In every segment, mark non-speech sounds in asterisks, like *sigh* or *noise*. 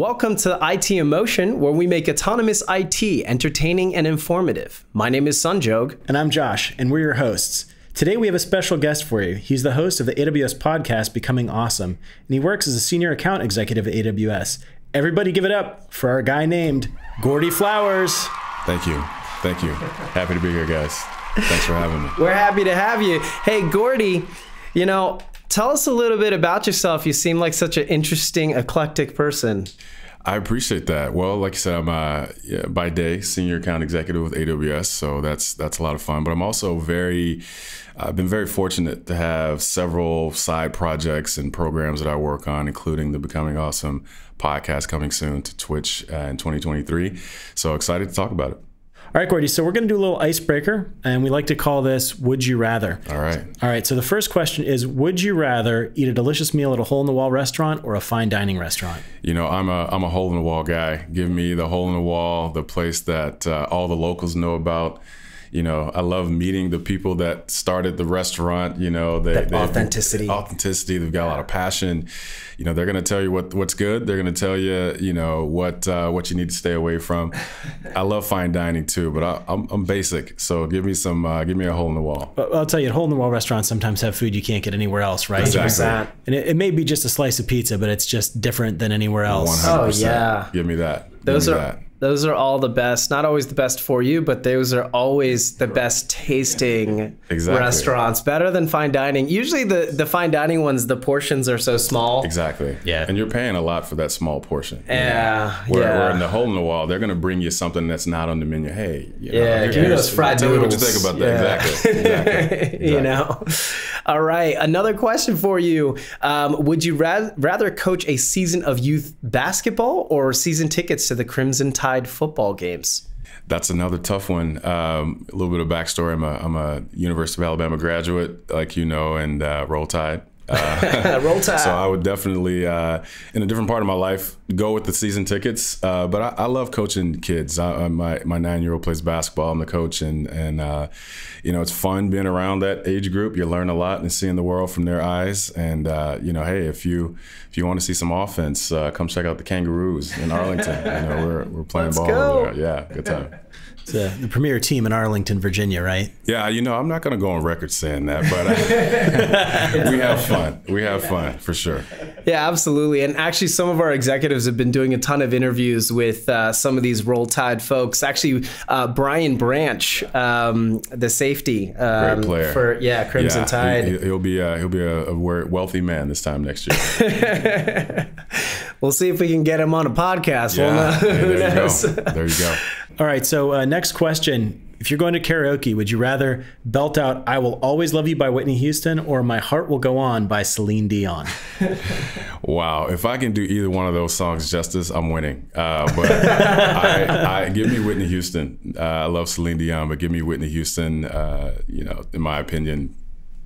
Welcome to IT Emotion, where we make autonomous IT entertaining and informative. My name is Sunjog. And I'm Josh, and we're your hosts. Today we have a special guest for you. He's the host of the AWS podcast, Becoming Awesome, and he works as a senior account executive at AWS. Everybody give it up for our guy named Gordie Flowers. Thank you. Thank you. Happy to be here, guys. Thanks for having me. We're happy to have you. Hey, Gordie, you know, Tell us a little bit about yourself. You seem like such an interesting, eclectic person. I appreciate that. Well, like I said, I'm uh, yeah, by day senior account executive with AWS, so that's that's a lot of fun. But I'm also very, I've been very fortunate to have several side projects and programs that I work on, including the Becoming Awesome podcast coming soon to Twitch uh, in 2023. So excited to talk about it. All right, Gordie. So we're going to do a little icebreaker, and we like to call this "Would you rather." All right. All right. So the first question is: Would you rather eat a delicious meal at a hole-in-the-wall restaurant or a fine dining restaurant? You know, I'm a I'm a hole-in-the-wall guy. Give me the hole-in-the-wall, the place that uh, all the locals know about you know, I love meeting the people that started the restaurant. You know, they, that authenticity, authenticity. They've got a lot of passion. You know, they're going to tell you what what's good. They're going to tell you, you know, what uh, what you need to stay away from. I love fine dining too, but I, am I'm, I'm basic. So give me some, uh, give me a hole in the wall. I'll tell you, hole in the wall restaurants sometimes have food you can't get anywhere else, right? Exactly. And it, it, may be just a slice of pizza, but it's just different than anywhere else. 100%. Oh yeah. Give me that. Those me are. That those are all the best. Not always the best for you, but those are always the best tasting exactly. restaurants. Better than fine dining. Usually, the the fine dining ones, the portions are so small. Exactly. Yeah. And you're paying a lot for that small portion. Yeah. Where, yeah. where in the hole in the wall, they're going to bring you something that's not on the menu. Hey, you know, yeah, give me those fried tell noodles. me what you think about that. Yeah. Exactly. Exactly. *laughs* exactly. you know. All right. Another question for you: um, Would you ra- rather coach a season of youth basketball or season tickets to the Crimson Tide football games? That's another tough one. Um, a little bit of backstory: I'm a, I'm a University of Alabama graduate, like you know, and uh, Roll Tide. Uh, *laughs* Roll Tide. So I would definitely, uh, in a different part of my life, go with the season tickets. Uh, but I, I, love coaching kids. I, my my nine year old plays basketball. I'm the coach, and and uh, you know it's fun being around that age group. You learn a lot and seeing the world from their eyes. And uh, you know, hey, if you if you want to see some offense, uh, come check out the Kangaroos in Arlington. you know, we're we're playing Let's ball. Go. Yeah, good time the, the premier team in Arlington, Virginia, right? Yeah, you know, I'm not going to go on record saying that, but *laughs* we have fun. We have fun for sure. Yeah, absolutely. And actually, some of our executives have been doing a ton of interviews with uh, some of these Roll Tide folks. Actually, uh, Brian Branch, um, the safety, um, Great player. for yeah Crimson yeah, Tide. He, will be uh, he'll be a, a, wealthy man this time next year. *laughs* we'll see if we can get him on a podcast. Yeah, hey, there you go. *laughs* There you go. All right. So, uh, next question. If you're going to karaoke, would you rather belt out I Will Always Love You by Whitney Houston or My Heart Will Go On by Celine Dion? *laughs* wow. If I can do either one of those songs justice, I'm winning. Uh, but *laughs* I, I, give me Whitney Houston. Uh, I love Celine Dion, but give me Whitney Houston, uh, you know, in my opinion,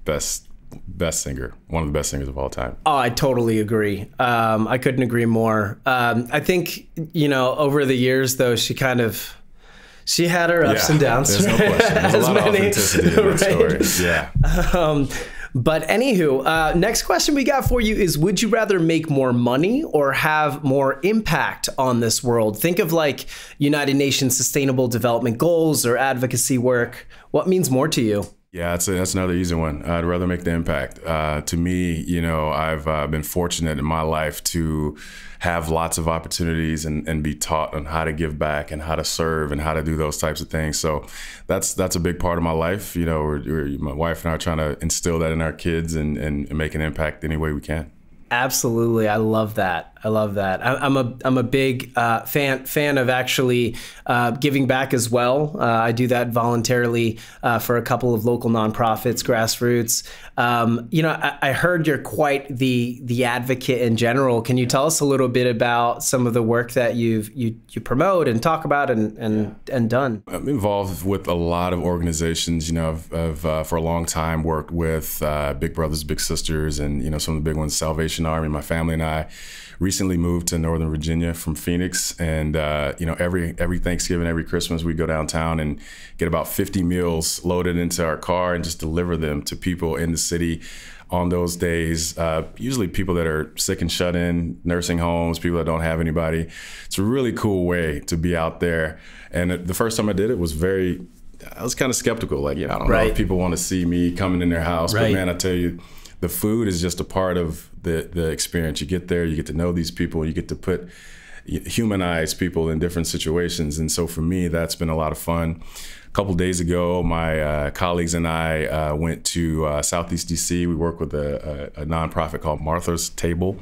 best best singer, one of the best singers of all time. Oh, I totally agree. Um, I couldn't agree more. Um, I think you know over the years though she kind of she had her ups yeah, and downs. There's no question. There's a *laughs* lot many, of authenticity in that right? story. Yeah. Um, but anywho, uh, next question we got for you is: Would you rather make more money or have more impact on this world? Think of like United Nations Sustainable Development Goals or advocacy work. What means more to you? Yeah, that's a, that's another easy one. I'd rather make the impact. Uh, to me, you know, I've uh, been fortunate in my life to have lots of opportunities and, and be taught on how to give back and how to serve and how to do those types of things. So that's that's a big part of my life. You know, we're, we're, my wife and I are trying to instill that in our kids and, and make an impact any way we can. Absolutely, I love that. I love that. I, am a I'm a big uh, fan fan of actually uh, giving back as well. Uh, I do that voluntarily uh, for a couple of local nonprofits, grassroots. Um, you know, I, I, heard you're quite the the advocate in general. Can you tell us a little bit about some of the work that you've you you promote and talk about and and yeah. and done? I'm involved with a lot of organizations. You know, I've, I've uh, for a long time worked with uh, Big Brothers Big Sisters, and you know some of the big ones, Salvation Army. My family and I recently moved to Northern Virginia from Phoenix, and uh, you know every every Thanksgiving, every Christmas, we go downtown and get about 50 meals loaded into our car and just deliver them to people in the city on those days. Uh, usually people that are sick and shut in, nursing homes, people that don't have anybody. It's a really cool way to be out there. And the first time I did it was very, I was kind of skeptical. Like, yeah, I don't Right. know if people want to see me coming in their house. But man, I tell you, the food is just a part of the the experience. You get there, you get to know these people, you get to put humanize people in different situations. And so for me, that's been a lot of fun. A couple days ago, my uh, colleagues and I uh, went to uh, Southeast DC. We work with a, a, a nonprofit called Martha's Table.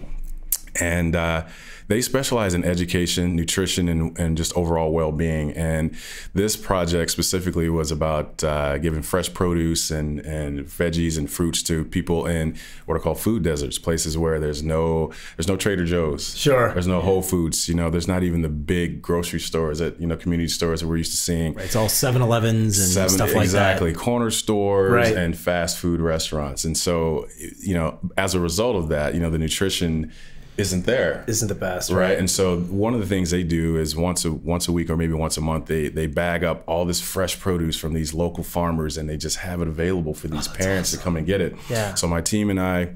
And uh, they specialize in education, nutrition, and, and just overall well being. And this project specifically was about uh, giving fresh produce and, and veggies and fruits to people in what are called food deserts, places where there's no there's no Trader Joe's, Sure. there's no Whole Foods, you know, there's not even the big grocery stores that you know community stores that we're used to seeing. It's all 7-Elevens and Seven- stuff like that. exactly. Corner stores Right. and fast food restaurants. And so, you know, as a result of that, you know, the nutrition isn't there. Isn't the best, Right. And so one of the things they do is once a once a week or maybe once a month they they bag up all this fresh produce from these local farmers and they just have it available for these parents to come and get it. Yeah. So my team and I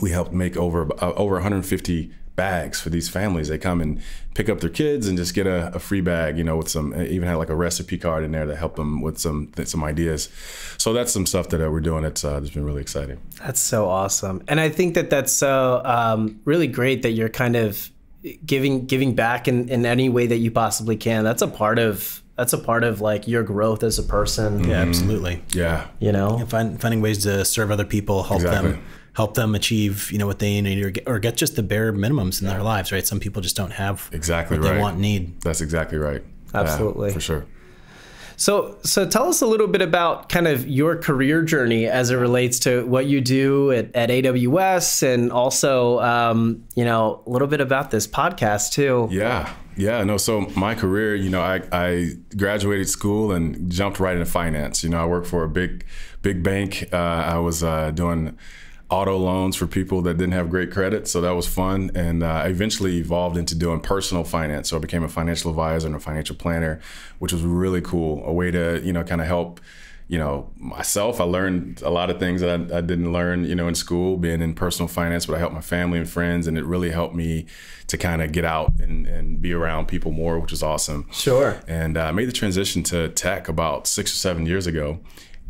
we helped make over uh, over 150 bags for these families. They come and pick up their kids and just get a, a free bag, you know, with some even had like a recipe card in there to help them with some some ideas. So that's some stuff that uh, we're doing. It's uh, it's been really exciting. That's so awesome, and I think that that's so um, really great that you're kind of giving giving back in, in any way that you possibly can. That's a part of that's a part of like your growth as a person. Yeah, absolutely. Yeah. You know, Find, finding ways to serve other people, help Exactly. them, help them achieve, you know, what they need or get, or get just the bare minimums in their lives, right? Some people just don't have Exactly what right. they want and need. That's exactly right. Yeah, Absolutely. for sure. So, so tell us a little bit about kind of your career journey as it relates to what you do at, at AWS, and also, um, you know, a little bit about this podcast too. Yeah, yeah. No, so my career, you know, I, I graduated school and jumped right into finance. You know, I worked for a big, big bank. Uh, I was uh, doing auto loans for people that didn't have great credit, so that was fun. And uh, I eventually evolved into doing personal finance. So I became a financial advisor and a financial planner, which was really cool. A way to, you know, kind of help you know, myself, I learned a lot of things that I, I, didn't learn, you know, in school, being in personal finance, but I helped my family and friends, and it really helped me to kind of get out and, and be around people more, which was awesome. Sure. And uh, I made the transition to tech about six or seven years ago.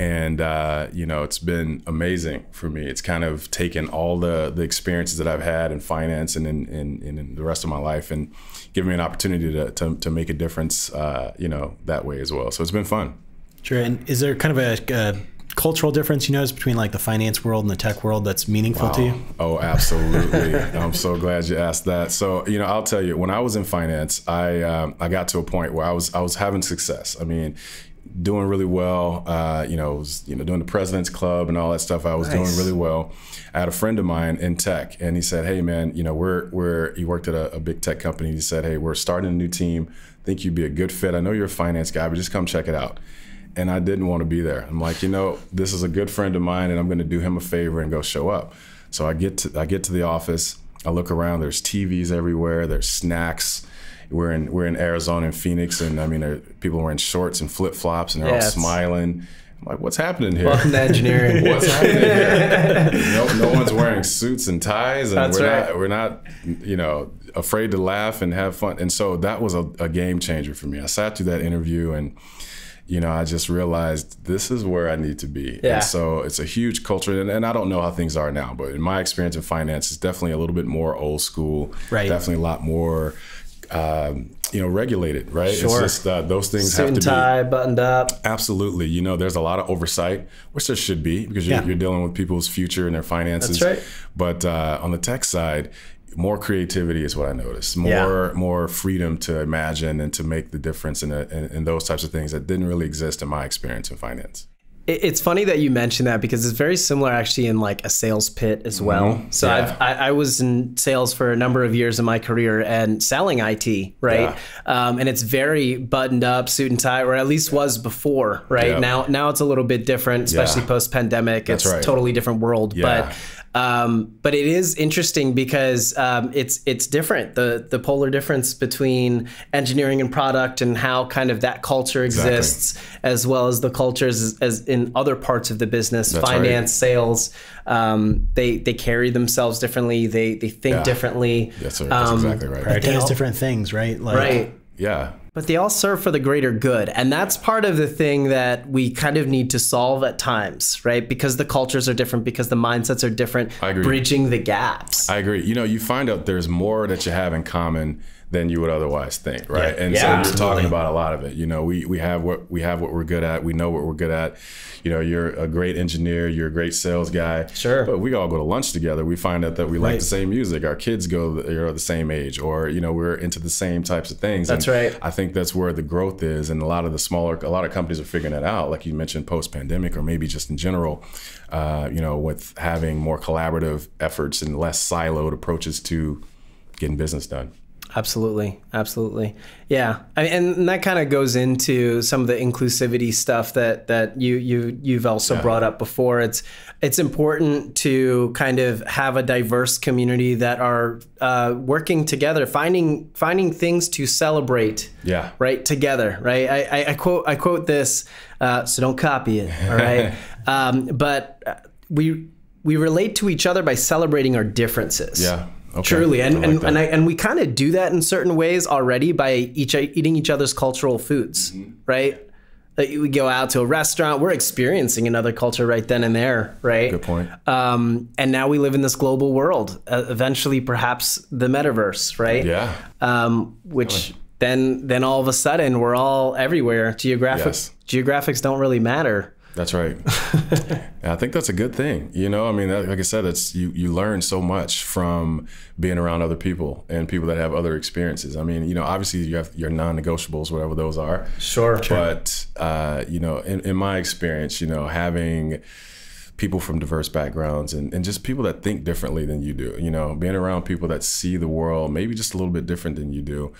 And, uh, you know, it's been amazing for me. It's kind of taken all the, the experiences that I've had in finance and in, in, in the rest of my life and given me an opportunity to, to, to make a difference, uh, you know, that way as well. So it's been fun. Sure. And is there kind of a, a cultural difference you notice between like the finance world and the tech world that's meaningful wow. to you? Oh, absolutely. *laughs* I'm so glad you asked that. So, you know, I'll tell you, when I was in finance, I um, I got to a point where I was I was having success. I mean, doing really well. Uh, you know, was, you know, doing the President's Club and all that stuff. I was Nice. doing really well. I had a friend of mine in tech, and he said, "Hey, man, you know, we're we're." He worked at a, a big tech company. He said, "Hey, we're starting a new team. Think you'd be a good fit. I know you're a finance guy, but just come check it out." And I didn't want to be there. I'm like, you know, this is a good friend of mine, and I'm going to do him a favor and go show up. So I get to I get to the office. I look around. There's TVs everywhere. There's snacks. We're in we're in Arizona and Phoenix, and I mean, uh, are people wearing shorts and flip flops, and they're Yeah, all smiling. I'm like, what's happening here? Welcome to engineering. *laughs* What's happening here? *laughs* no, no one's wearing suits and ties, and That's we're right. not we're not you know afraid to laugh and have fun. And so that was a, a game changer for me. I sat through that interview and. You know, I just realized this is where I need to be. Yeah. And so it's a huge culture, and, and I don't know how things are now, but in my experience in finance, it's definitely a little bit more old school. Right. Definitely a lot more, um, you know, regulated. Right. Sure. It's just uh, those things Suit have to and be tie, buttoned up. Absolutely. You know, there's a lot of oversight, which there should be because you're, Yeah. you're dealing with people's future and their finances. That's right. But uh, on the tech side, more creativity is what I noticed. More Yeah. more freedom to imagine and to make the difference in, a, in, in those types of things that didn't really exist in my experience in finance. It- It's funny that you mentioned that because it's very similar actually in like a sales pit as well. So Mm-hmm. Yeah. I've, I, I was in sales for a number of years in my career and selling IT, right? Um, and it's very buttoned up, suit and tie, or at least was before, right? Yeah. Now, now it's a little bit different, especially Yeah. post pandemic. It's right. a totally different world. Yeah. But Um, but it is interesting because um, it's it's different. The the polar difference between engineering and product and how kind of that culture exists, as well as the cultures as, as in other parts of the business, That's finance, right. sales. Um, they they carry themselves differently. They they think Yeah. differently. That's, right. That's Um, exactly right. They Prioritize all- different things, right? Like, Right. Yeah. But they all serve for the greater good. And that's part of the thing that we kind of need to solve at times, right? Because the cultures are different, because the mindsets are different, I agree. bridging the gaps. I agree. You know, you find out there's more that you have in common than you would otherwise think, right? Yeah. And Yeah, so absolutely. talking about a lot of it. You know, we we have what we have what we're good at. We know what we're good at. You know, you're a great engineer. You're a great sales guy. Sure. But we all go to lunch together. We find out that we like the same music. Our kids go are the same age, or you know, we're into the same types of things. That's And right. I think that's where the growth is, and a lot of the smaller, a lot of companies are figuring that out. Like you mentioned, post pandemic, or maybe just in general. Uh, you know, with having more collaborative efforts and less siloed approaches to getting business done. Absolutely, absolutely, yeah. I mean, and that kind of goes into some of the inclusivity stuff that that you you you've also brought up before. It's it's important to kind of have a diverse community that are uh, working together, finding finding things to celebrate. Yeah. right together right i, I, I quote i quote this uh, so don't copy it all right *laughs* um, but we we relate to each other by celebrating our differences Yeah. Okay. truly and I like and, and, I, and we kind of do that in certain ways already by each eating each other's cultural foods Mm-hmm. right Like, we go out to a restaurant we're experiencing another culture right then and there right Good point. um, and now we live in this global world uh, eventually perhaps the metaverse right Yeah. um, which then then all of a sudden we're all everywhere. Geographics, Yes. geographics don't really matter. That's right. *laughs* I think that's a good thing. You know, I mean, like I said, it's you you learn so much from being around other people and people that have other experiences. I mean, you know, obviously you have your non-negotiables, whatever those are. Sure. But uh, you know, in, in my experience, you know, having people from diverse backgrounds and, and just people that think differently than you do, you know, being around people that see the world maybe just a little bit different than you do,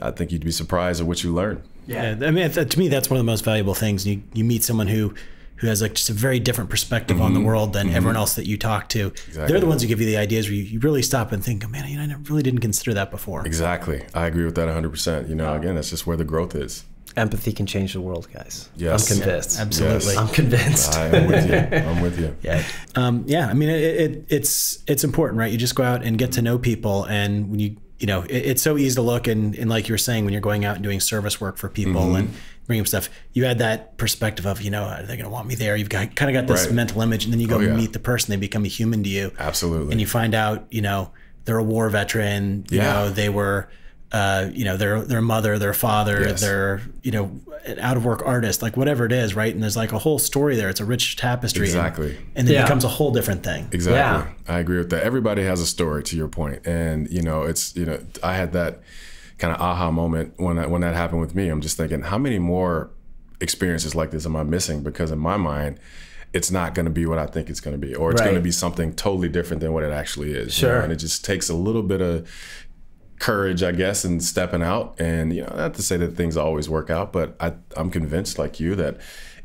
I think you'd be surprised at what you learn. Yeah, I mean, uh, to me, that's one of the most valuable things. You you meet someone who who has like just a very different perspective on the mm-hmm. world than mm-hmm. everyone else that you talk to. Exactly. They're the ones who give you the ideas where you, you really stop and think, oh, man, you know, I really didn't consider that before. Exactly. I agree with that 100%. You know, again, that's just where the growth is. Empathy can change the world, guys. Yes. I'm convinced. Absolutely. Yes. I'm convinced. I am with you. *laughs* I'm with you. Yeah. Um, yeah. I mean, it, it, it's it's important, right? You just go out and get to know people, and when you you know, it, it's so easy to look and, and like you were saying, when you're going out and doing service work for people Mm-hmm. and bringing up stuff, you had that perspective of, you know, are they going to want me there? You've got kind of got this Right. mental image, and then you go Oh, yeah. meet the person, they become a human to you, Absolutely. and you find out, you know, they're a war veteran. You Yeah. know, they were. Uh, you know, their their mother, their father, Yes. their you know, an out of work artist, like whatever it is, right? And there's like a whole story there. It's a rich tapestry. Exactly. And, then Yeah. it becomes a whole different thing. Exactly. I agree with that. Everybody has a story to your point. And, you know, it's, you know, I had that kind of aha moment when that, when that happened with me. I'm just thinking, how many more experiences like this am I missing? Because in my mind, it's not going to be what I think it's going to be, or it's Right. going to be something totally different than what it actually is. you know? Sure. And it just takes a little bit of courage, I guess, and stepping out. And, you know, not to say that things always work out, but I, I'm convinced, like you, that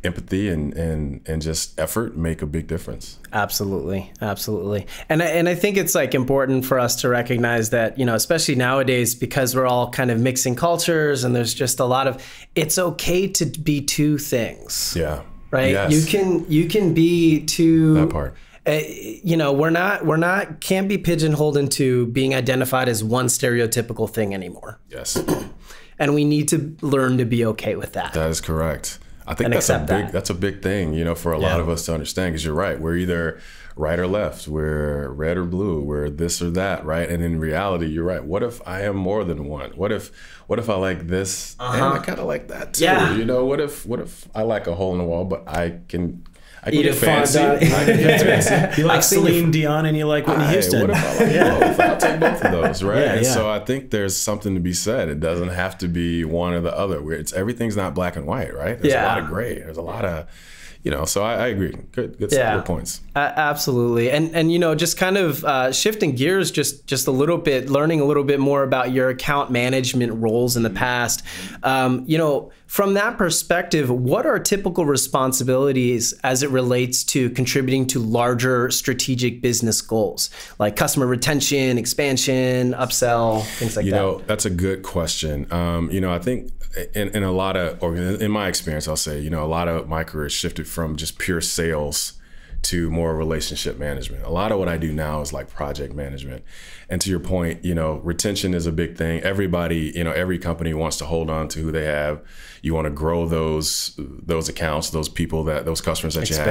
empathy and, and, and just effort make a big difference. Absolutely, absolutely, and I, and I think it's like important for us to recognize that you know, especially nowadays, because we're all kind of mixing cultures, and there's just a lot of. It's okay to be two things, Yeah. right? Yes. You can you can be two. That part. Uh, you know, we're not we're not can't be pigeonholed into being identified as one stereotypical thing anymore, Yes, *clears throat* and we need to learn to be okay with that. that is correct. I think that's a big that. that's a big thing, you know, for a lot of us to understand. Because you're right, we're either right or left, we're red or blue, we're this or that, right? And in reality, you're right. What if I am more than one? What if what if I like this and I kind of like that too? Uh-huh. Yeah. You know, what if what if I like a hole in the wall, but I can I can Eat get fancy. *laughs* I can *laughs* get fancy. You like Celine Dion and you like Whitney Hey, Houston. what if I like both? I'll take both of those, right? Yeah, yeah. so I think there's something to be said. It doesn't have to be one or the other. Where it's everything's not black and white, right? There's a lot of gray. There's a lot of, you know, so I, I agree. Good, good, Yeah. good points. A- absolutely, and and you know, just kind of uh, shifting gears, just just a little bit, learning a little bit more about your account management roles in the past. Um, you know, from that perspective, what are typical responsibilities as it relates to contributing to larger strategic business goals, like customer retention, expansion, upsell, things like You that? know, that's a good question. Um, you know, I think in, in a lot of, in my experience, I'll say, you know, a lot of my career shifted from just pure sales to more relationship management. A lot of what I do now is like project management. And to your point, you know, retention is a big thing. Everybody, you know, every company wants to hold on to who they have. You want to grow those those accounts, those people that those customers that you have.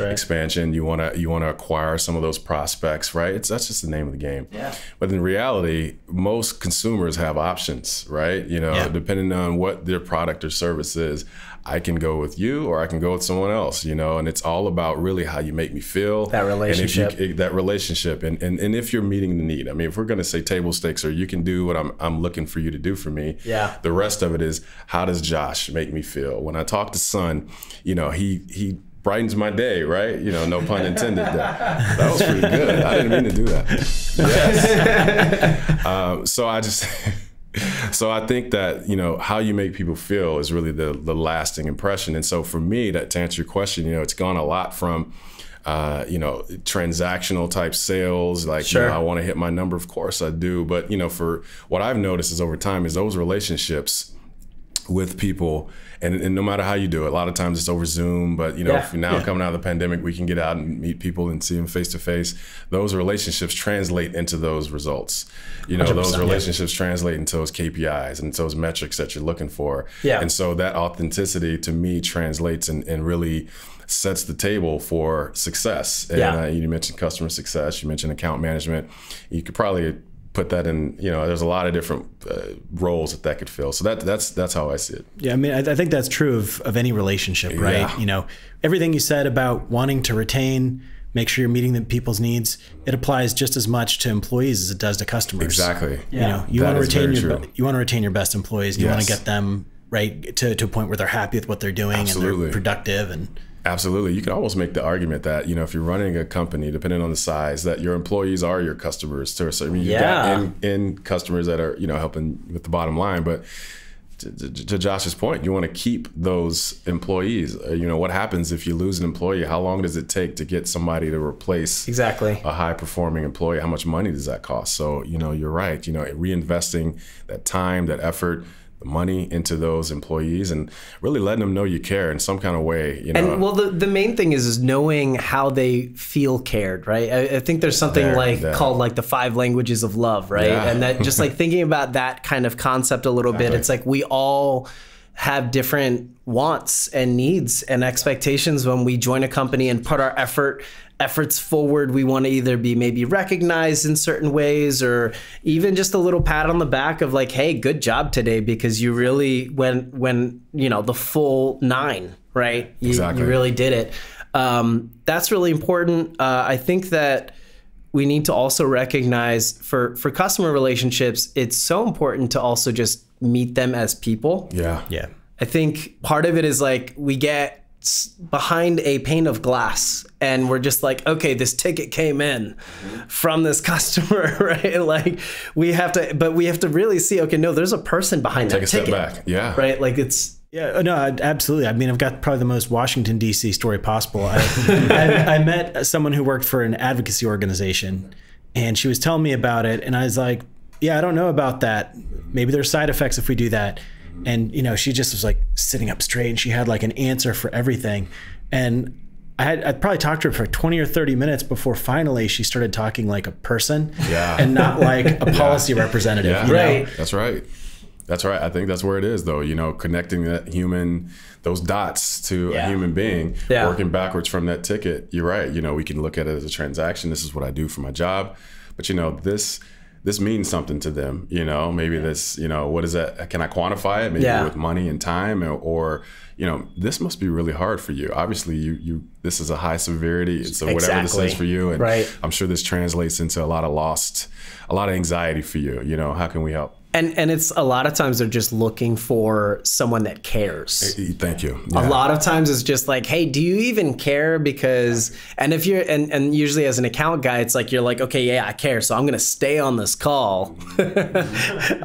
right. Expansion. You want to you want to acquire some of those prospects, right? It's that's just the name of the game. Yeah. But in reality, most consumers have options, right? You know, Yeah. depending on what their product or service is, I can go with you or I can go with someone else, you know, and it's all about really how you make me feel. That relationship. And if you, that relationship. And, and, and if you're meeting the need, I mean, if we're going to say table stakes or you can do what I'm, I'm looking for you to do for me. Yeah. The rest of it is how does Josh make me feel? When I talk to Son, you know, he, he, brightens my day, right? You know, no pun intended. That, *laughs* that was pretty good. I didn't mean to do that. *laughs* Yes. um, *laughs* so I just, *laughs* so I think that you know how you make people feel is really the the lasting impression. And so for me, that to answer your question, you know, it's gone a lot from. Uh, you know, transactional type sales. Like, you Sure. know, I want to hit my number. Of course, I do. But you know, for what I've noticed is over time is those relationships with people and, and no matter how you do it a lot of times it's over zoom but you know Yeah. if now coming out of the pandemic we can get out and meet people and see them face to face those relationships translate into those results you know 100%, those yeah. relationships translate into those kpis and those metrics that you're looking for Yeah. and so that authenticity to me translates and, and really sets the table for success and Yeah. uh, you mentioned customer success you mentioned account management you could probably put that in you know there's a lot of different uh, roles that that could fill so that that's that's how i see it Yeah, I mean, I, I think that's true of, of any relationship, right? Yeah. You know, everything you said about wanting to retain, make sure you're meeting the people's needs, it applies just as much to employees as it does to customers. exactly yeah. You know, you want to retain your true. you want to retain your best employees. You want to get them right to, to a point where they're happy with what they're doing and they're productive and Absolutely. You can almost make the argument that, you know, if you're running a company, depending on the size, that your employees are your customers to a certain I mean, you've got in, in customers that are, you know, helping with the bottom line. But to, to, to Josh's point, you want to keep those employees. Uh, you know, what happens if you lose an employee? How long does it take to get somebody to replace Exactly. a high performing employee? How much money does that cost? So, you know, you're right. You know, reinvesting that time, that effort, the money into those employees and really letting them know you care in some kind of way, you know. And well, the, the main thing is is knowing how they feel cared, right? I, I think there's something There, like yeah. called like the five languages of love, right? Yeah. And that just like *laughs* thinking about that kind of concept a little bit, it's like we all have different wants and needs and expectations when we join a company and put our effort efforts forward we want to either be maybe recognized in certain ways or even just a little pat on the back of like hey good job today because you really went when you know the full nine right you, Exactly. you really did it um, that's really important uh, i think that we need to also recognize for for customer relationships it's so important to also just meet them as people yeah. yeah. I think part of it is like we get s- behind a pane of glass and we're just like, okay, this ticket came in from this *laughs* customer, *laughs* right? Like we have to, but we have to really see, okay, no, there's a person behind Take that a step back. Yeah. right? Like it's, Yeah, uh, no, absolutely. I mean, I've got probably the most Washington D.C. story possible. I, *laughs* I, I met someone who worked for an advocacy organization, and she was telling me about it, and I was like, "Yeah, I don't know about that. Maybe there's side effects if we do that." Mm-hmm. And you know, she just was like sitting up straight, and she had like an answer for everything, and. I had I probably talked to her for 20 or 30 minutes before finally she started talking like a person Yeah. and not like a *laughs* policy representative. Yeah, you know? Right. That's right. That's right. I think that's where it is, though. You know, connecting that human, those dots to Yeah. a human being, Yeah. working backwards from that ticket. You're right. You know, we can look at it as a transaction. This is what I do for my job, but you know, this this means something to them. You know, maybe this. You know, what is that? Can I quantify it? Maybe Yeah. with money and time, or, or you know, this must be really hard for you. Obviously, you you this is a high severity. So whatever this is for you, and Right. I'm sure this translates into a lot of lost, a lot of anxiety for you. You know, how can we help? And and it's a lot of times they're just looking for someone that cares. Thank you. A lot of times it's just like, hey, do you even care? Because and if you're and and usually as an account guy, it's like you're like, okay, yeah, I care, so I'm gonna stay on this call *laughs*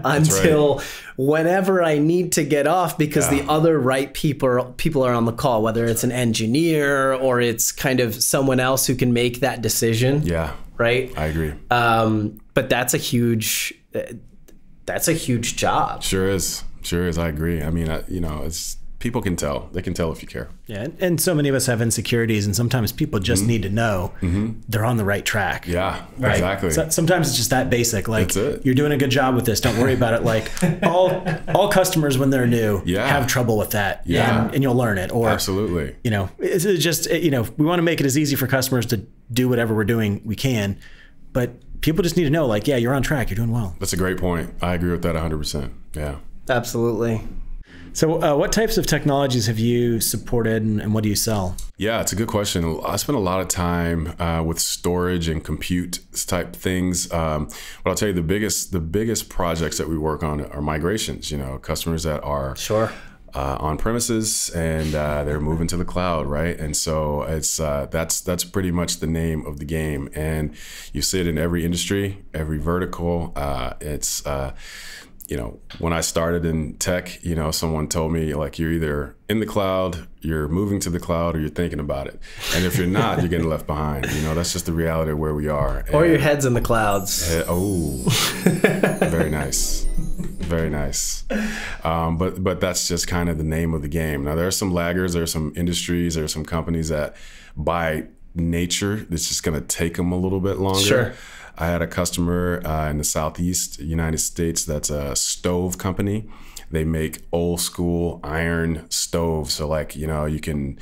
until whenever I need to get off because Yeah. the other right people people are on the call, whether it's an engineer or it's kind of someone else who can make that decision. Yeah, Right. I agree. Um, but that's a huge. That's a huge job. Sure is. Sure is. I agree. I mean, I, you know, it's people can tell. They can tell if you care. Yeah, and, and so many of us have insecurities, and sometimes people just Mm-hmm. need to know they're on the right track. Yeah, Right? exactly. So- sometimes it's just that basic. Like That's it. you're doing a good job with this. Don't worry about it. Like *laughs* all all customers when they're new Yeah. have trouble with that. Yeah. and, and you'll learn it. Or Absolutely. you know, it's it's just you know we want to make it as easy for customers to do whatever we're doing we can, but people just need to know like yeah you're on track. You're doing well. That's a great point. I agree with that 100%. Yeah. Absolutely. So uh, what types of technologies have you supported, and, and what do you sell? Yeah, it's a good question. I spend a lot of time uh, with storage and compute type things. Um, but I'll tell you the biggest the biggest projects that we work on are migrations. You know, customers that are Sure. Uh, on premises and uh, they're moving to the cloud, right? And so it's uh, that's that's pretty much the name of the game, and you see it in every industry, every vertical. Uh, it's uh, you know when I started in tech, you know, someone told me like you're either in the cloud, you're moving to the cloud, or you're thinking about it, and if you're not, you're getting left behind. You know, that's just the reality of where we are. Or And- your head's in the clouds. uh, oh, *laughs* very nice, very nice. Um, but but that's just kind of the name of the game. Now there are some laggers. There are some industries. There are some companies that, by nature, it's just going to take them a little bit longer. Sure. I had a customer uh, in the southeast United States that's a stove company. They make old school iron stoves. So like you know you can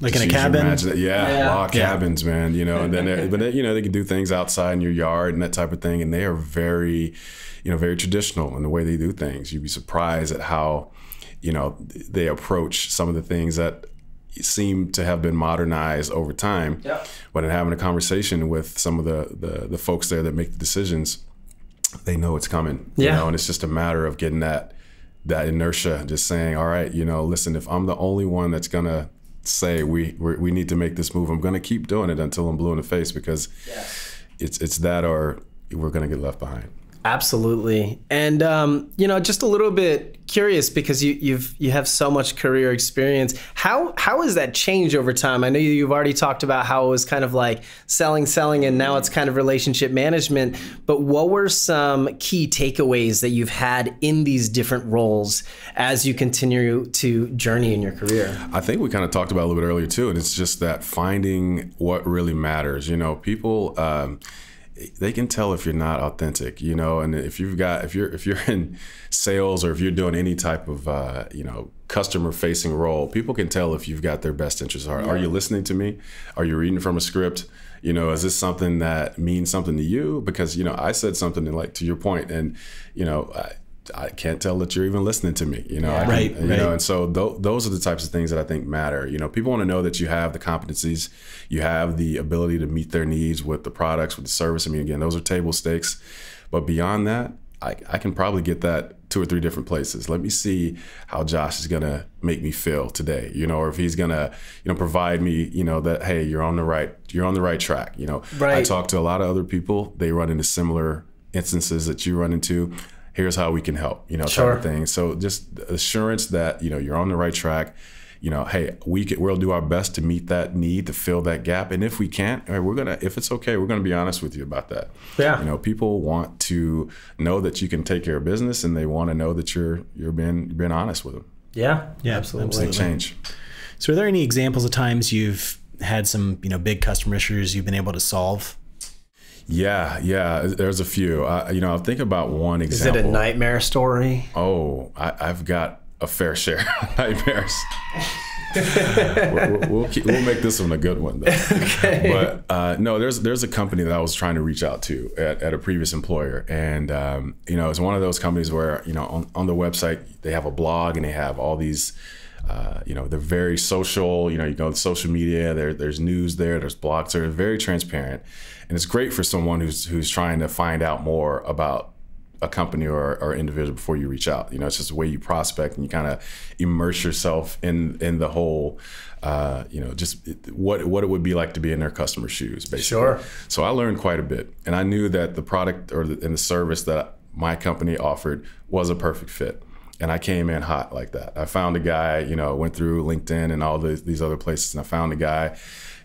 Like in a Just use your cabin? imagina- Yeah, Yeah. log Yeah. cabins, man. You know, and then they're- *laughs* but they, you know they can do things outside in your yard and that type of thing, and they are very, you know, very traditional in the way they do things. You'd be surprised at how, you know, they approach some of the things that seem to have been modernized over time. Yeah. But in having a conversation with some of the the, the folks there that make the decisions, they know it's coming. You Yeah. know, and it's just a matter of getting that that inertia, just saying, all right, you know, listen, if I'm the only one that's gonna say we we we need to make this move, I'm gonna keep doing it until I'm blue in the face because it's it's that or we're gonna get left behind. Absolutely. And um, you know, just a little bit curious because you you've you have so much career experience. How how has that changed over time? I know you've already talked about how it was kind of like selling, selling, and now it's kind of relationship management. But what were some key takeaways that you've had in these different roles as you continue to journey in your career? I think we kind of talked about a little bit earlier too, and it's just that finding what really matters. You know, people um, they can tell if you're not authentic. You know, and if you've got if you're if you're in sales or if you're doing any type of uh, you know customer facing role, people can tell if you've got their best interests at heart. Are you listening to me? Are you reading from a script? You know, is this something that means something to you? Because you know, I said something like to your point, and you know. I, I can't tell that you're even listening to me, you know. Can- Right, you right. know, and so th- those are the types of things that I think matter. You know, people want to know that you have the competencies, you have the ability to meet their needs with the products, with the service. I mean, again, those are table stakes. But beyond that, I, I can probably get that two or three different places. Let me see how Josh is gonna make me feel today, you know, or if he's gonna, you know, provide me, you know, that hey, you're on the right, you're on the right track. You know, I talk to a lot of other people. They run into similar instances that you run into. Here's how we can help, you know, Sure. type of thing. So just assurance that you know you're on the right track. You know, hey, we can, we'll do our best to meet that need to fill that gap, and if we can't, all right, we're gonna. If it's okay, we're gonna be honest with you about that. Yeah. You know, people want to know that you can take care of business, and they want to know that you're you're being you're being honest with them. Yeah, Yeah, absolutely. Big change. So, are there any examples of times you've had some, you know, big customer issues you've been able to solve? Yeah, yeah. There's a few. I, you know, I'll think about one example. Is it a nightmare story? Oh, I, I've got a fair share of *laughs* nightmares. we'll, we'll, keep, we'll make this one a good one, though. *laughs* But uh, no, there's there's a company that I was trying to reach out to at, at a previous employer, and um, you know, it's one of those companies where you know on, on the website they have a blog and they have all these. Uh, you know they're very social. You know you go to social media. There, there's news there. There's blogs. They're very transparent, and it's great for someone who's who's trying to find out more about a company or, or individual before you reach out. You know, it's just the way you prospect and you kind of immerse yourself in in the whole. Uh, you know, just what what it would be like to be in their customer shoes, basically. Sure. So I learned quite a bit, and I knew that the product or the, and the service that my company offered was a perfect fit. And I came in hot like that. I found a guy, you know, went through LinkedIn and all the, these other places, and I found a guy,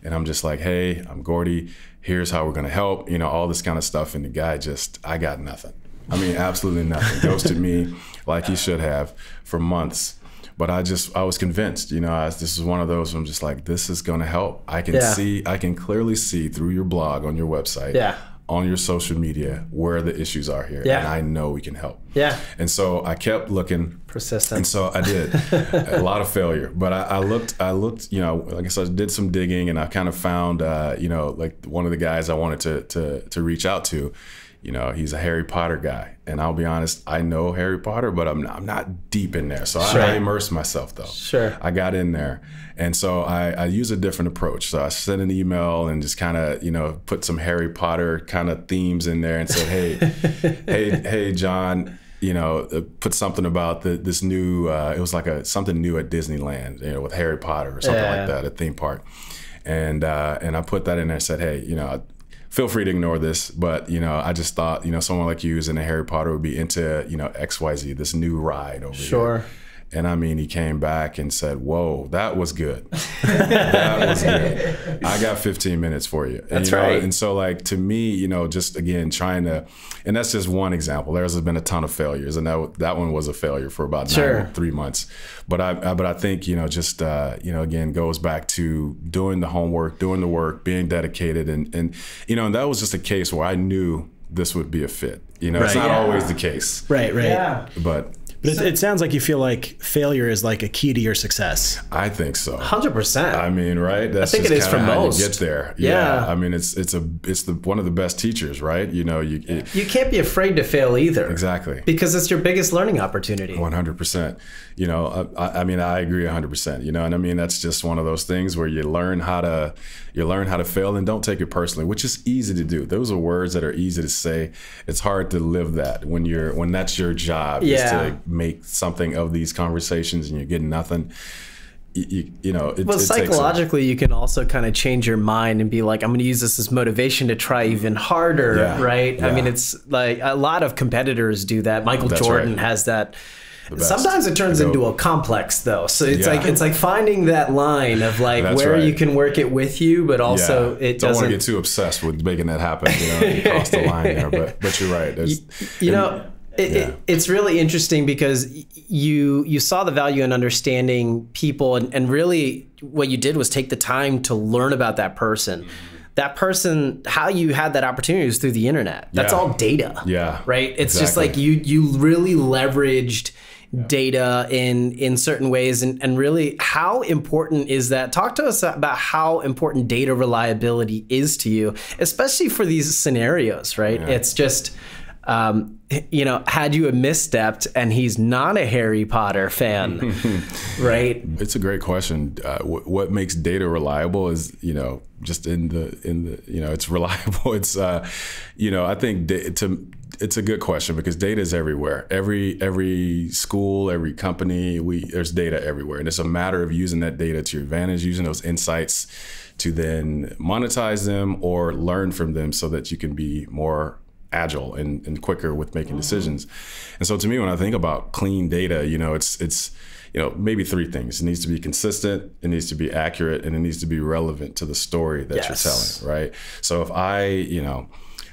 and I'm just like, hey, I'm Gordie. Here's how we're gonna help, you know, all this kind of stuff. And the guy just, I got nothing. I mean, absolutely nothing. Ghosted me like he should have for months. But I just, I was convinced, you know, I, this is one of those. I'm just like, this is gonna help. I can Yeah. see, I can clearly see through your blog on your website Yeah. On your social media where the issues are here. Yeah. And I know we can help. Yeah. And so I kept looking. Persistent. And so I did *laughs* a lot of failure, but I, I looked, I looked, you know, like I said, I did some digging and I kind of found, uh, you know, like one of the guys I wanted to, to, to reach out to, you know, he's a Harry Potter guy. And I'll be honest, I know Harry Potter, but I'm not, I'm not deep in there. So Sure. I, immersed myself though. Sure. I got in there. And so I, I use a different approach. So I sent an email and just kind of, you know, put some Harry Potter kind of themes in there and said, hey, *laughs* hey, hey, John, you know, uh, put something about the, this new, uh, it was like a something new at Disneyland, you know, with Harry Potter or something Yeah. like that, a theme park. And, uh, and I put that in there and said, hey, you know, feel free to ignore this, but you know, I just thought, you know, someone like you who's a Harry Potter would be into, you know, XYZ, this new ride over here. Sure. And I mean, he came back and said, "Whoa, that was good. *laughs* that was good. I got 15 minutes for you." And, That's you know, right. And so, like to me, you know, just again trying to, and that's just one example. There's been a ton of failures, and that that one was a failure for about Sure. nine, three months. But I, I, but I think you know, just uh, you know, again, goes back to doing the homework, doing the work, being dedicated, and and you know, and that was just a case where I knew this would be a fit. You know, it's not Yeah. always the case, Right, right. yeah. but But it, it sounds like you feel like failure is like a key to your success. I think so. Hundred percent. I mean, right? That's think just it is for most. You get there. Yeah. I mean, it's it's a it's the one of the best teachers, right? You know, you it, You can't be afraid to fail either. exactly. Because it's your biggest learning opportunity. One hundred percent. You know, I, I mean, I agree hundred percent. You know, and I mean, that's just one of those things where you learn how to you learn how to fail and don't take it personally, which is easy to do. Those are words that are easy to say. It's hard to live that when you're when that's your job is Yeah. Make something of these conversations and you're getting nothing. You, you, you know, it, Well, it psychologically, you can also kind of change your mind and be like, I'm going to use this as motivation to try even harder, Yeah. right? I mean, it's like a lot of competitors do that. Michael That's Jordan right. has that. Sometimes it turns into a complex, though. So it's Yeah. like it's like finding that line of like That's where right. you can work it with you, but also yeah. it don't want doesn't. to get too obsessed with making that happen. You know, you cross the line there. But but you're right. *laughs* There's, you and- know it, yeah. it, it's really interesting because you you saw the value in understanding people and, and really what you did was take the time to learn about that person. Mm-hmm. That person how you had that opportunity was through the internet. That's Yeah. all data Yeah, right? It's just like you you really leveraged data in in certain ways and, and really how important is that? Talk to us about how important data reliability is to you especially for these scenarios right? It's just um, you know had you have misstepped and he's not a harry potter fan *laughs* right It's a great question. Uh, wh- what makes data reliable is, you know, just in the in the, you know, it's *laughs* reliable. It's, uh, you know, I think to it's a good question because data is everywhere. Every every school, every company, we there's data everywhere, and it's a matter of using that data to your advantage, using those insights to then monetize them or learn from them, so that you can be more agile and, and quicker with making decisions. And so to me, when I think about clean data, you know, it's it's you know maybe three things. It needs to be consistent, it needs to be accurate, and it needs to be relevant to the story that Yes. you're telling, right? So if I, you know,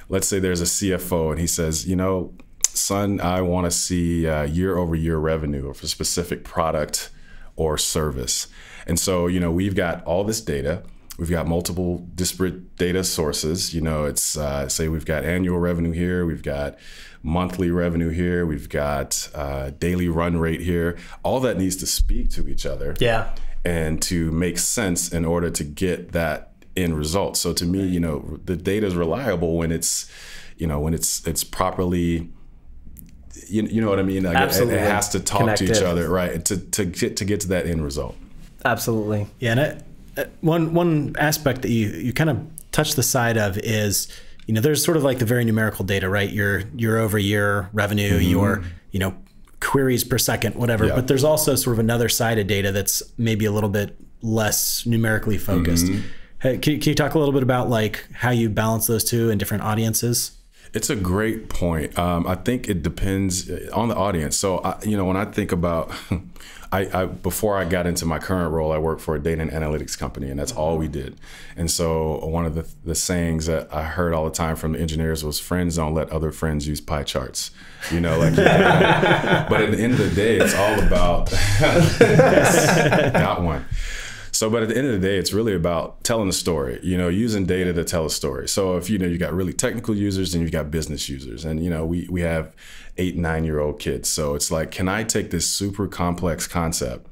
let's say there's a CFO and he says, you know, son, I want to see uh, year over year revenue of a specific product or service. And so, you know, we've got all this data. We've got multiple disparate data sources. You know, it's uh, say we've got annual revenue here, we've got monthly revenue here, we've got uh, daily run rate here. All that needs to speak to each other yeah and to make sense in order to get that end result. So to me, you know, the data is reliable when it's, you know, when it's it's properly. You, you know what I mean? Like it- Absolutely. It, has to talk to each other, right? To to get to get to that end result. absolutely Yeah, and it, one one aspect that you you kind of touch the side of is you know, there's sort of like the very numerical data, right? Your year over year revenue, your, you know, queries per second, whatever. Mm-hmm. Yeah. But there's also sort of another side of data that's maybe a little bit less numerically focused. Mm-hmm. Hey, can, can you talk a little bit about like how you balance those two in different audiences? It's a great point. Um, I think it depends on the audience. So, I, you know, when I think about, *laughs* I, I before I got into my current role, I worked for a data and analytics company, and that's all we did. And so, one of the the sayings that I heard all the time from the engineers was, "Friends don't let other friends use pie charts." You know, like. *laughs* but at the end of the day, it's all about. *laughs* got one. So, but at the end of the day, it's really about telling a story, you know, using data to tell a story. So if, you know, you got really technical users and you've got business users and, you know, we, we have eight, nine year old kids. So it's like, can I take this super complex concept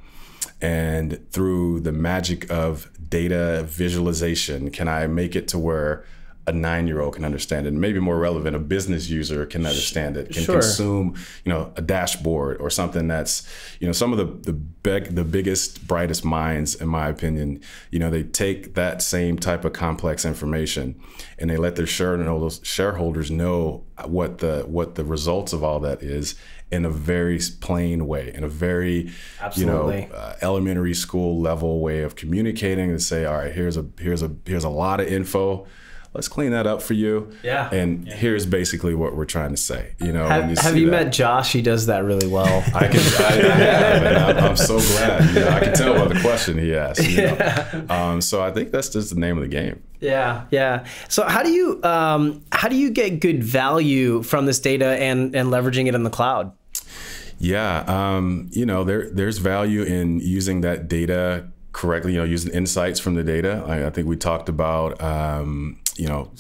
and through the magic of data visualization, can I make it to where a nine-year-old can understand it, and maybe more relevant, a business user can understand it, can Sure. consume, you know, a dashboard or something that's, you know, some of the the big, the biggest, brightest minds, in my opinion, you know, they take that same type of complex information and they let their shareholders shareholders know what the what the results of all that is in a very plain way, in a very, Absolutely. you know, uh, elementary school level way of communicating and say, all right, here's a here's a here's a lot of info. Let's clean that up for you. Yeah. And here's basically what we're trying to say. You know, Have, when have you met Josh? He does that really well. *laughs* I can, I, I have, and I'm, I'm so glad. You know, I can tell by the question he asked. You know? *laughs* um, so I think that's just the name of the game. Yeah, yeah. So how do you um, how do you get good value from this data and and leveraging it in the cloud? Yeah, um, you know, there there's value in using that data correctly. You know, using insights from the data. I, I think we talked about. Um, you know,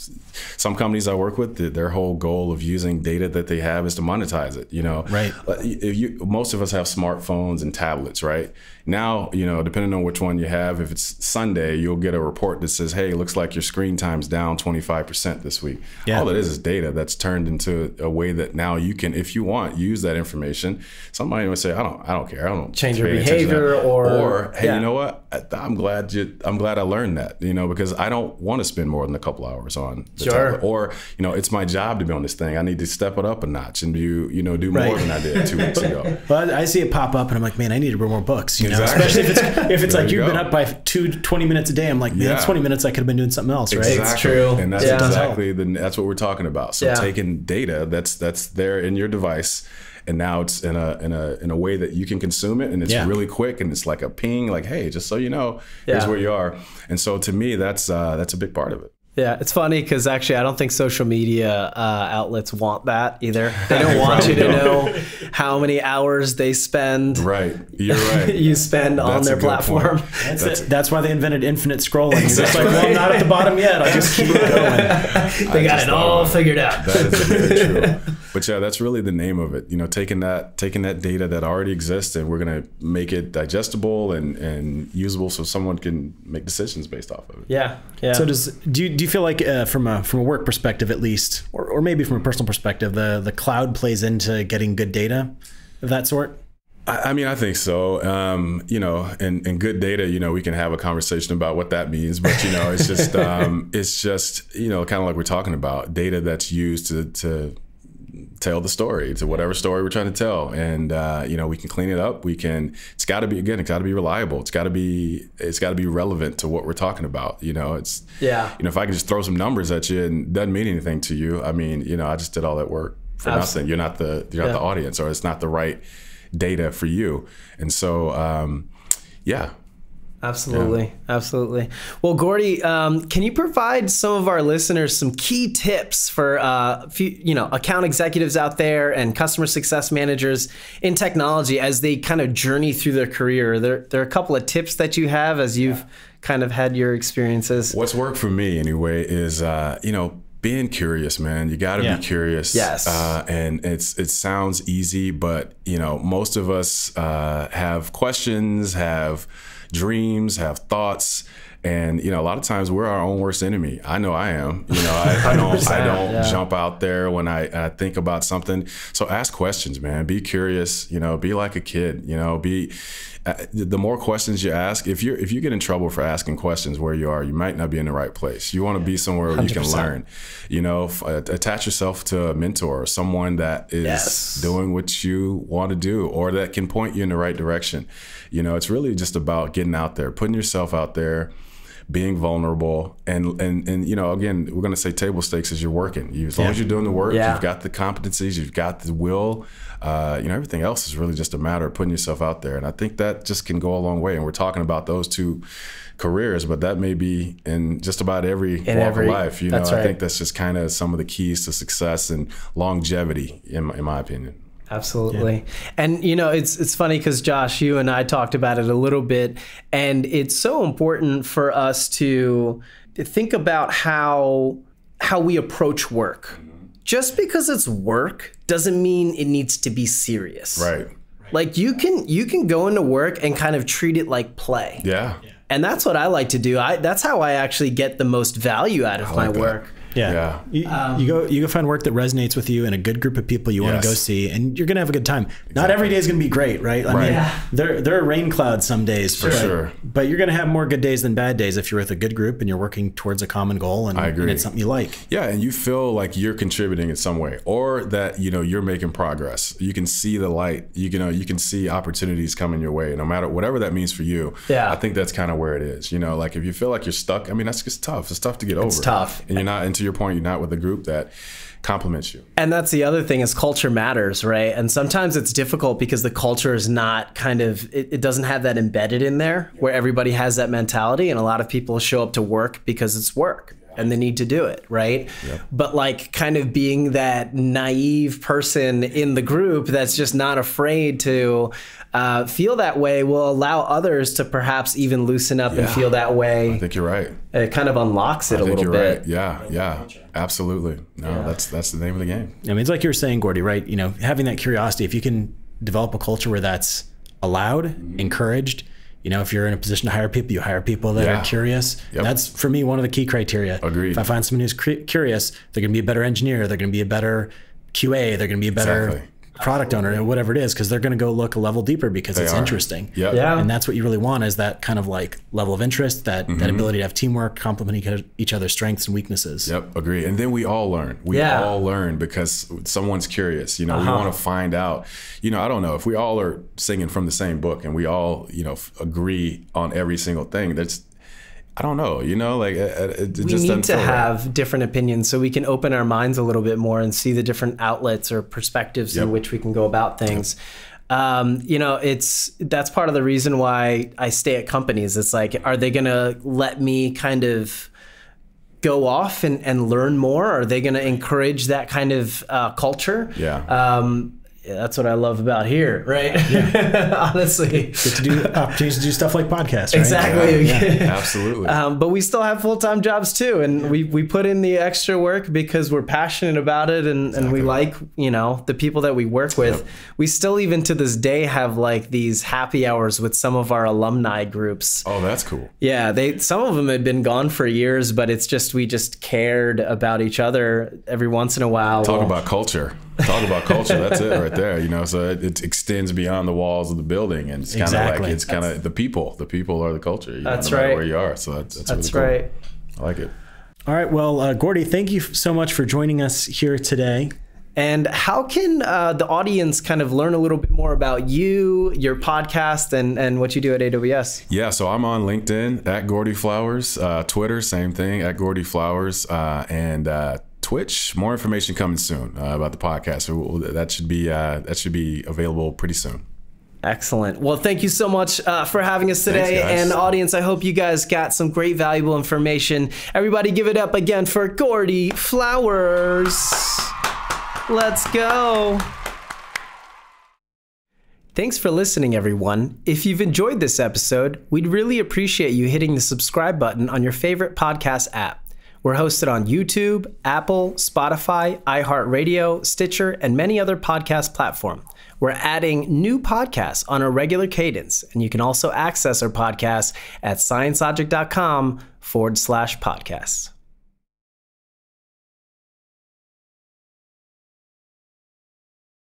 some companies I work with, their whole goal of using data that they have is to monetize it. You know, Right. Uh, if you, most of us have smartphones and tablets, right? Now, you know, depending on which one you have, if it's Sunday, you'll get a report that says, "Hey, looks like your screen time's down 25% this week." Yeah. All it is is data that's turned into a way that now you can, if you want, use that information. Somebody would say, "I don't, I don't care. I don't Change your pay attention to that." behavior or- or hey, yeah. you know what? I, I'm glad you, I'm glad I learned that. You know, because I don't want to spend more than a couple hours on the Sure. tablet. Or you know, it's my job to be on this thing. I need to step it up a notch and do, you know, do more Right. than I did two weeks ago. *laughs* Well, I see it pop up and I'm like, man, I need to read more books, you know, Exactly. especially if it's, *laughs* if it's like you you've been up by two, 20 minutes a day. I'm like, man, Yeah. that's 20 minutes I could have been doing something else, right? Exactly. true. and that's Yeah. exactly the that's what we're talking about. So Yeah. taking data that's that's there in your device, and now it's in a in a in a way that you can consume it, and it's Yeah. really quick, and it's like a ping, like hey, just so you know, here's where you are. And so to me, that's uh, that's a big part of it. Yeah, it's funny because actually, I don't think social media uh, outlets want that either. *laughs* They don't want you to know how many hours they spend. Right, you're right. *laughs* You spend on That's a their platform. That's, That's- it. That's why they invented infinite scrolling. It's just like, well, I'm not at the bottom yet. I'll just keep going. *laughs* They got it all figured out. That is very true. But yeah, that's really the name of it. You know, taking that taking that data that already exists and we're gonna make it digestible and, and usable so someone can make decisions based off of it. Yeah, yeah. So does do you, do you feel like uh, from a from a work perspective at least, or, or maybe from a personal perspective, the the cloud plays into getting good data of that sort? I, I mean, I think so. Um, you know, and, and good data, you know, we can have a conversation about what that means, but you know, it's just *laughs* um, it's just you know, kind of like we're talking about data that's used to to tell the story. To whatever story we're trying to tell. And uh, you know we can clean it up. We can it's got to be again it's got to be reliable. It's got to be it's got to be relevant to what we're talking about you know? It's Yeah. you know if i can just throw some numbers at you and doesn't mean anything to you. I mean you know i just did all that work for Abs- nothing. You're not the you're not the audience or it's not the right data for you. And so um, yeah Absolutely, absolutely. Well, Gordie, um, can you provide some of our listeners some key tips for uh, few, you know account executives out there and customer success managers in technology as they kind of journey through their career? There, there are a couple of tips that you have as you've kind of had your experiences. What's worked for me anyway is uh, you know being curious, man. You got to Yeah. be curious. Yes. Uh, and it's it sounds easy, but you know most of us uh, have questions, have dreams, have thoughts. And you know, a lot of times we're our own worst enemy. I know I am. You know, I, I don't, I *laughs* don't yeah. jump out there when I, I think about something. So ask questions, man. Be curious. You know, be like a kid. You know, be the more questions you ask, if you if you get in trouble for asking questions where you are, you might not be in the right place. You want to be somewhere where 100%. you can learn. You know, f- uh, attach yourself to a mentor or someone that is yes. doing what you want to do or that can point you in the right direction. You know, it's really just about getting out there, putting yourself out there being vulnerable and and and you know again we're going to say table stakes as you're working you, as long yeah. as you're doing the work yeah. you've got the competencies you've got the will uh, you know everything else is really just a matter of putting yourself out there and i think that just can go a long way and we're talking about those two careers but that may be in just about every in walk every, of life you know right. i think that's just kind of some of the keys to success and longevity in my, in my opinion Absolutely. Yeah. And you know, it's it's funny cuz Josh, you and I talked about it a little bit and it's so important for us to think about how how we approach work. Mm-hmm. Just because it's work doesn't mean it needs to be serious. Right. Like you can you can go into work and kind of treat it like play. Yeah. And that's what I like to do. I that's how I actually get the most value out of like my that. work. Yeah. yeah. You, um, you, go you go find work that resonates with you and a good group of people you yes. want to go see and you're gonna have a good time. Exactly. Not every day is gonna be great, right? I right. mean yeah. there there are rain clouds some days for sure. But you're gonna have more good days than bad days if you're with a good group and you're working towards a common goal and, and it's something you like. Yeah, and you feel like you're contributing in some way or that, you know, you're making progress. You can see the light. You can know you can see opportunities coming your way, no matter whatever that means for you. Yeah. I think that's kind of where it is. You know, like if you feel like you're stuck, I mean that's just tough. It's tough to get over. It's tough. And you're not and to your point, you're not with a group that complements you. And that's the other thing is culture matters, right? And sometimes it's difficult because the culture is not kind of it, it, doesn't have that embedded in there where everybody has that mentality and a lot of people show up to work because it's work and they need to do it, right? Yep. But like kind of being that naive person in the group that's just not afraid to uh, feel that way will allow others to perhaps even loosen up yeah. and feel that way. I think you're right. It kind of unlocks it I a little bit. Right. Yeah, yeah, absolutely. No, yeah. that's that's the name of the game. I mean, it's like you were saying, Gordie, right? You know, having that curiosity. If you can develop a culture where that's allowed, mm-hmm. encouraged. You know, if you're in a position to hire people, you hire people that yeah. are curious. Yep. That's for me one of the key criteria. Agreed. If I find someone who's curious, they're going to be a better engineer. They're going to be a better QA. They're going to be a better exactly product owner or whatever it is because they're going to go look a level deeper because they it's are. interesting yep. yeah and that's what you really want is that kind of like level of interest that mm-hmm. that ability to have teamwork complement each other's strengths and weaknesses yep agree and then we all learn we yeah. all learn because someone's curious you know uh-huh. we want to find out you know i don't know if we all are singing from the same book and we all you know agree on every single thing that's I don't know, you know, like it, it we need to have right. different opinions so we can open our minds a little bit more and see the different outlets or perspectives yep. in which we can go about things. Yep. Um, you know, it's that's part of the reason why I stay at companies. It's like, are they going to let me kind of go off and, and learn more? Are they going to encourage that kind of uh, culture? Yeah. Um, yeah, that's what I love about here, right? Yeah. *laughs* Honestly, get to do *laughs* opportunities to do stuff like podcasts. Right? Exactly, yeah, yeah. *laughs* absolutely. Um, but we still have full time jobs too, and we we put in the extra work because we're passionate about it, and exactly. and we like you know the people that we work with. Yep. We still even to this day have like these happy hours with some of our alumni groups. Oh, that's cool. Yeah, they some of them had been gone for years, but it's just we just cared about each other every once in a while. Talk we'll, about culture. Talk about culture. That's it right there. You know, so it, it extends beyond the walls of the building, and it's kind of exactly. like it's kind of the people. The people are the culture. You that's know, no right. Where you are, so that's that's, that's really cool. right. I like it. All right. Well, uh, Gordie, thank you so much for joining us here today. And how can uh, the audience kind of learn a little bit more about you, your podcast, and, and what you do at AWS? Yeah, so I'm on LinkedIn at Gordie Flowers, uh, Twitter, same thing at Gordie Flowers, uh, and uh, Twitch. More information coming soon uh, about the podcast. So that should be uh, that should be available pretty soon. Excellent. Well, thank you so much uh, for having us today. Thanks, and audience, I hope you guys got some great, valuable information. Everybody give it up again for Gordie Flowers. Let's go. Thanks for listening, everyone. If you've enjoyed this episode, we'd really appreciate you hitting the subscribe button on your favorite podcast app. We're hosted on YouTube, Apple, Spotify, iHeartRadio, Stitcher, and many other podcast platforms. We're adding new podcasts on a regular cadence, and you can also access our podcasts at sciencelogic.com forward slash podcasts.